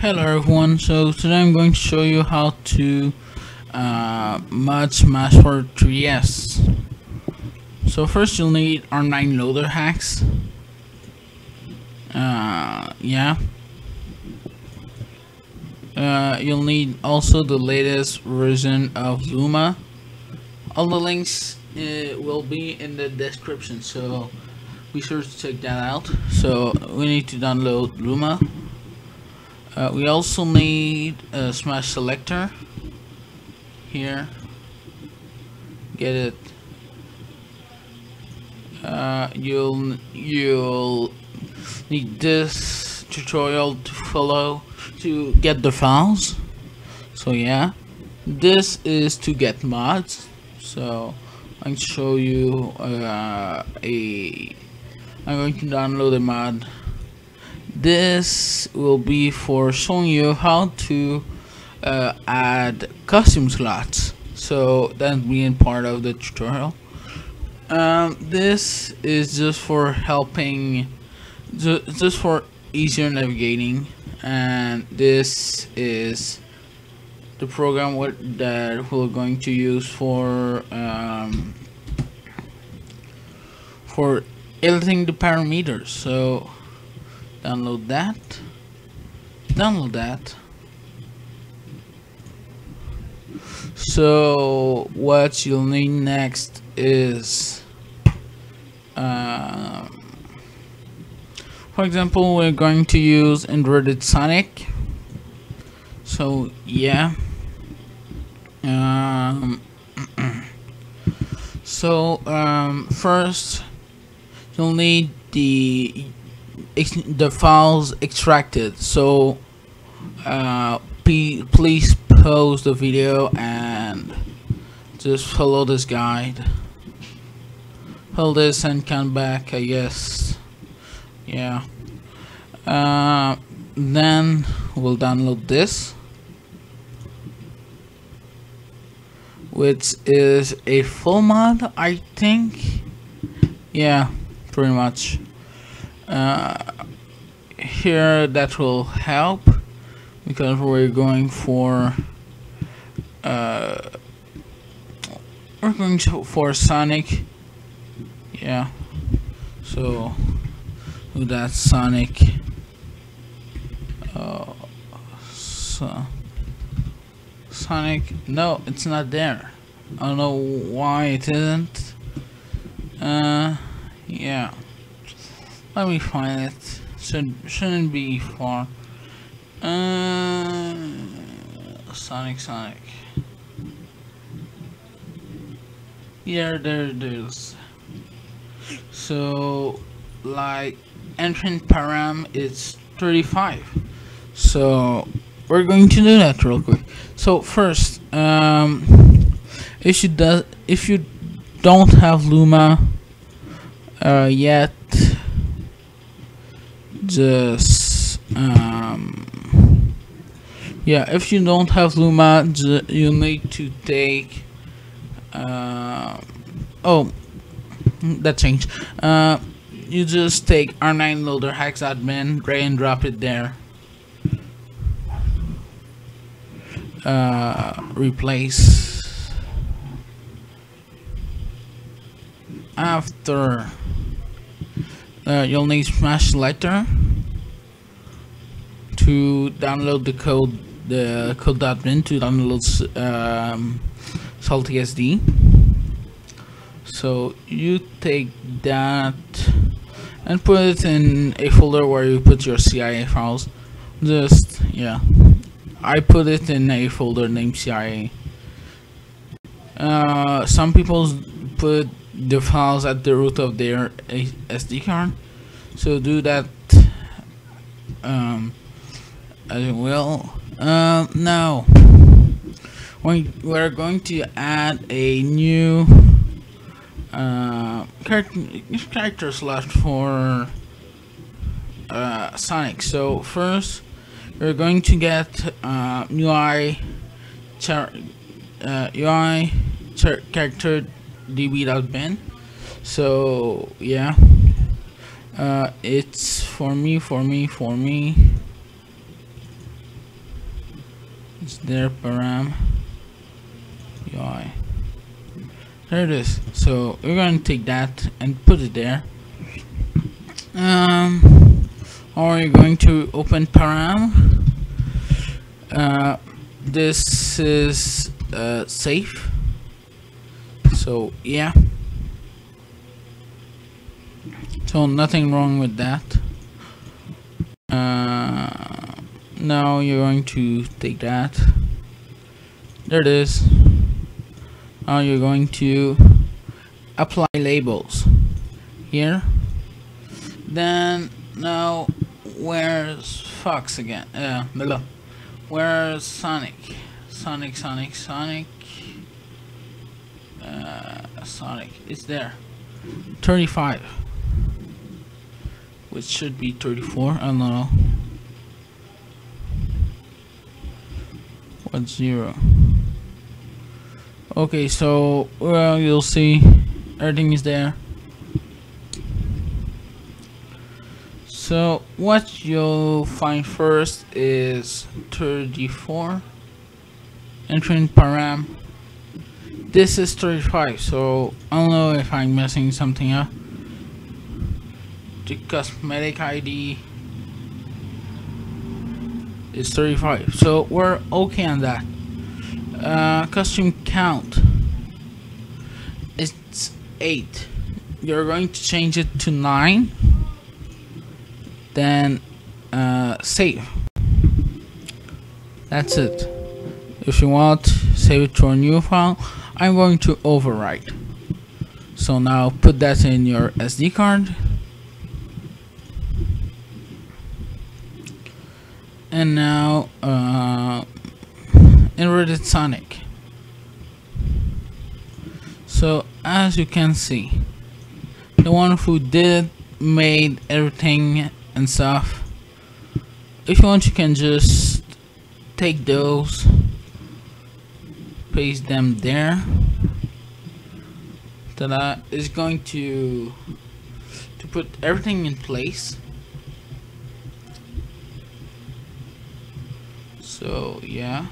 Hello everyone, so today I'm going to show you how to uh, mod Smash for 3DS. So first you'll need arm9loaderhax. Uh, yeah. Uh, you'll need also the latest version of Luma. All the links uh, will be in the description, so be sure to check that out. So we need to download Luma. Uh, we also need a smash selector here. Get it. Uh, you'll you'll need this tutorial to follow to get the files. So yeah. This is to get mods. So to show you uh, a I'm going to download a mod this will be for showing you how to uh, add custom slots. So that's being part of the tutorial. Um, this is just for helping ju just for easier navigating. And this is the program what that we're going to use for um, for editing the parameters. So download that. Download that. So what you'll need next is um, for example we're going to use inverted sonic. So yeah. Um, so um, first you'll need the the files extracted. So uh, please pause the video and just follow this guide. Hold this and come back I guess. Yeah. Uh, then we'll download this. Which is a full mod I think. Yeah pretty much here that will help because we're going for uh, we're going to, for Sonic. Yeah. So that Sonic. Uh, so Sonic no it's not there. I don't know why it isn't. Uh yeah let me find it. Should shouldn't be far. Uh, Sonic, Sonic. Yeah, there it is. So, like, entrant param is 35. So, we're going to do that real quick. So first, um, if you do, if you don't have Luma uh, yet, just um, yeah if you don't have Luma you need to take uh, oh that changed. Uh, you just take arm9loaderhax admin drag and drop it there. Uh, replace. After uh, you'll need Smash Selector to download the code, the code.bin to download um, SaltySD. So you take that and put it in a folder where you put your CIA files. Just yeah, I put it in a folder named CIA. Uh, some people put the files at the root of their SD card. So do that um, as well. Um, now we, we're going to add a new uh, character, slot for uh, Sonic. So first we're going to get uh, UI char uh, UI character db.bin so yeah uh, it's for me for me for me it's there param UI? There it is. So we're going to take that and put it there. Um, or you're going to open param. Uh, this is uh, safe. So yeah. So nothing wrong with that. Uh, now you're going to take that. There it is. Now you're going to apply labels here. Then now where's Fox again? Uh, where's Sonic? Sonic, Sonic, Sonic. Uh, Sonic, it's there. 35 which should be 34 I don't know. What zero. Okay so well you'll see. Everything is there. So what you'll find first is 34 entering param this is 35 so I don't know if I'm messing something up the cosmetic ID is 35 so we're okay on that. Uh, costume count it's 8 you're going to change it to 9 then uh, save. That's it. If you want save it to a new file I'm going to overwrite. So now put that in your SD card. And now uh, Sonic. So as you can see the one who did made everything and stuff. If you want you can just take those paste them there. That is going to to put everything in place. So yeah.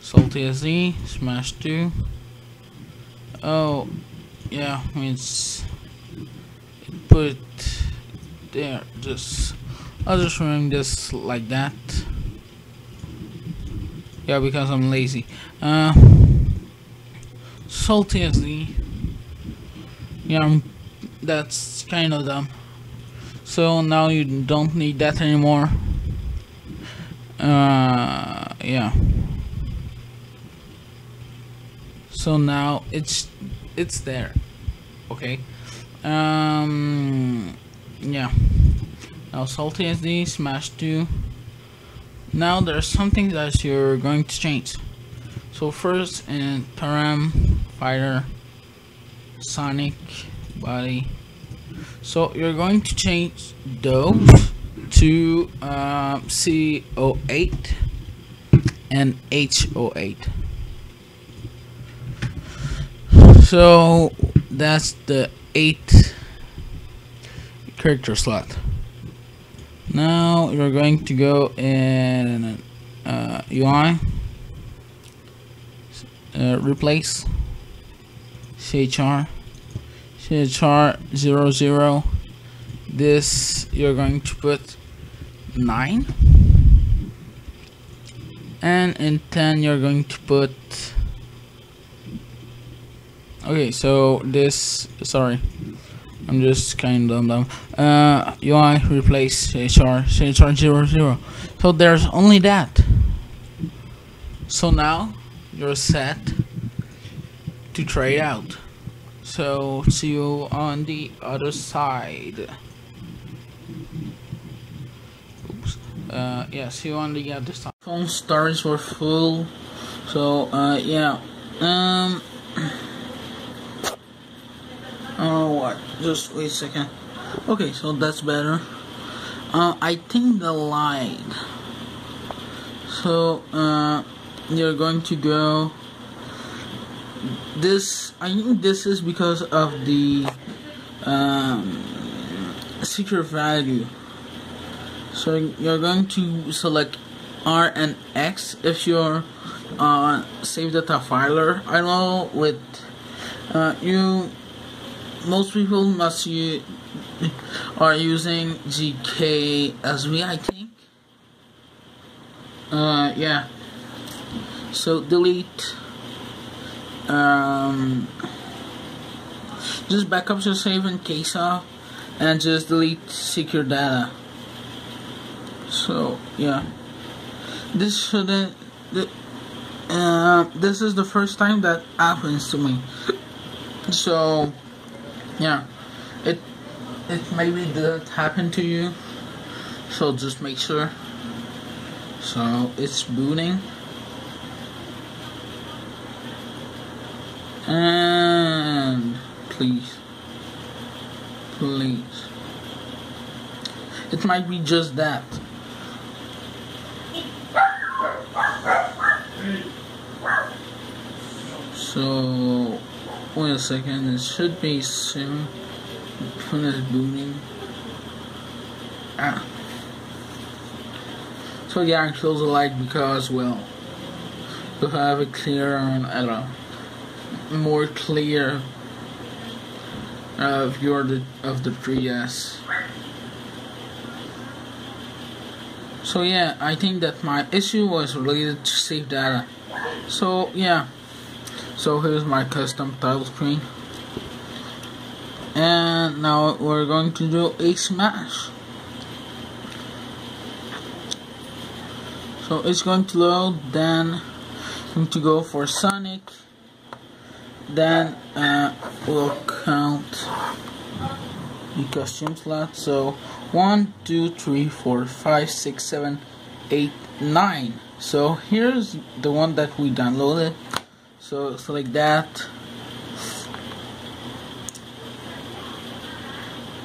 SaltySD smash 2 oh yeah means put there. Just I'll just run this like that. Yeah because I'm lazy. Uh SaltySD yeah I'm that's kind of dumb. So now you don't need that anymore. Uh, yeah. So now it's it's there. Okay. Um yeah. Now SaltySD smash 2 now there's something that you're going to change. So first in param fighter sonic body. So you're going to change those to uh, CO8 and HO8 so that's the 8 character slot. Now you're going to go in uh, UI uh, replace. CHR char 0 0 this you're going to put 9 and in 10 you're going to put okay so this sorry I'm just kind of dumb. Uh, UI replace HR HR 0 0 so there's only that. So now you're set to try out. So see you on the other side. Oops. Uh yeah see you on the other side. Phone storage were full. So uh yeah. Um oh what just wait a second okay so that's better uh I think the light so uh you're going to go this I think this is because of the um, secret value. So you're going to select R and X if you're uh, save data filer. I know with uh, you, most people must use are using JKSV, I think. Uh, yeah. So delete. Um, just backup your save in case of, and just delete secure data. So yeah, this shouldn't. Uh, this is the first time that happens to me. So yeah, it it maybe didn't happen to you. So just make sure. So it's booting. And please, please. It might be just that. So, wait a second, it should be soon. Finish booting. Ah. So yeah, I close the light because, well, to have a clearer and uh, more clear uh, view of the, of the 3S. So yeah, I think that my issue was related to save data. So yeah, so here's my custom title screen. And now we're going to do a smash. So it's going to load, then going to go for Sonic. Then uh, we'll count the costume slot. So one, two, three, four, five, six, seven, eight, nine. So here's the one that we downloaded. So so like that.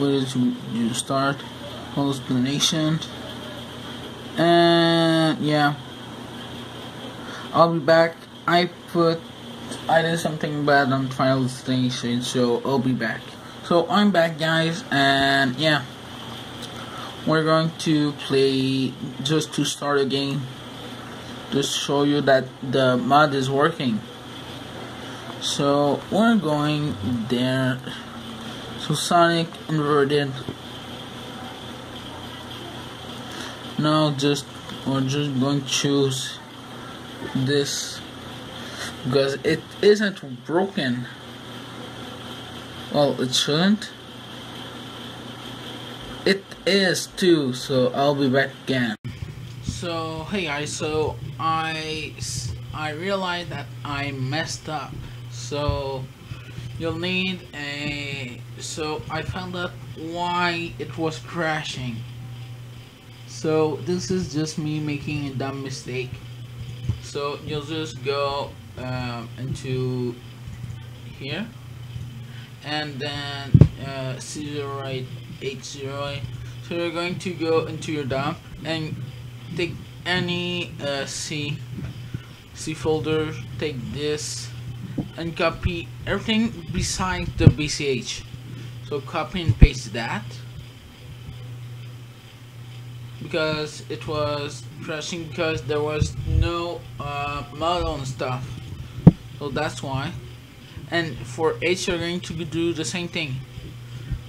Where did you, start? Whole explanation. And yeah. I'll be back. I put I did something bad on Final Station, so I'll be back. So I'm back guys and yeah we're going to play just to start a game just show you that the mod is working so we're going there. So Sonic inverted now just we're just going to choose this. Because it isn't broken. Well it shouldn't. It is too. So I'll be back again. So hey guys. So I I realized that I messed up so you'll need a so I found out why it was crashing. So this is just me making a dumb mistake. So you'll just go um, into here. And then uh, 0880 so you're going to go into your dump and take any uh, C C folder. Take this and copy everything besides the BCH so copy and paste that. Because it was crashing because there was no uh, model and stuff. So that's why. And for H you're going to do the same thing.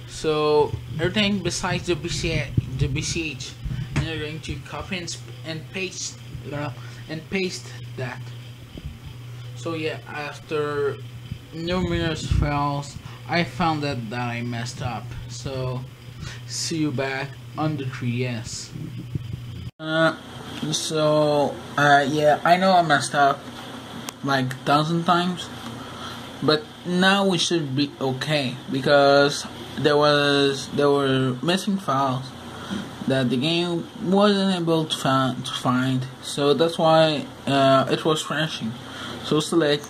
So everything besides the BCH, the BCH and you're going to copy and, and paste uh, and paste that so yeah after numerous fails I found that, that I messed up. So see you back on the 3S uh, so uh, yeah I know I messed up like a thousand times but now we should be okay because there was there were missing files that the game wasn't able to find, to find. So that's why uh, it was crashing so select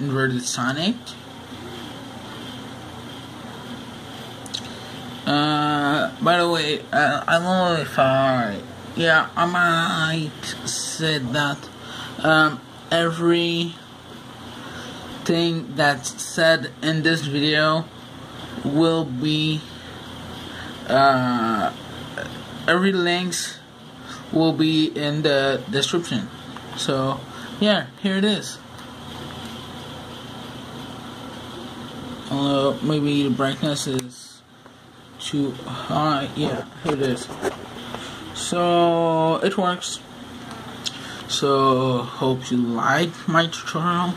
inverted sonic uh, by the way uh, I don't know if I yeah I might said that um, every thing that's said in this video will be uh, every links will be in the description. So yeah here it is. Uh, maybe the brightness is too high. Yeah here it is. So it works. So hope you like my tutorial.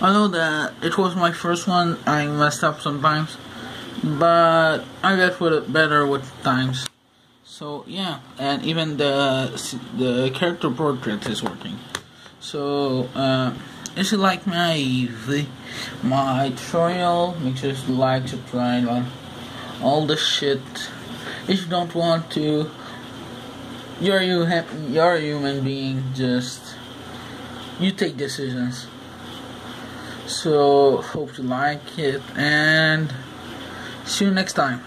I know that it was my first one. I messed up sometimes. But I get with it better with times. So yeah and even the the character portrait is working so uh, if you like my my tutorial make sure to like subscribe all the shit. If you don't want to you're you you're a human being just you take decisions. So hope you like it and see you next time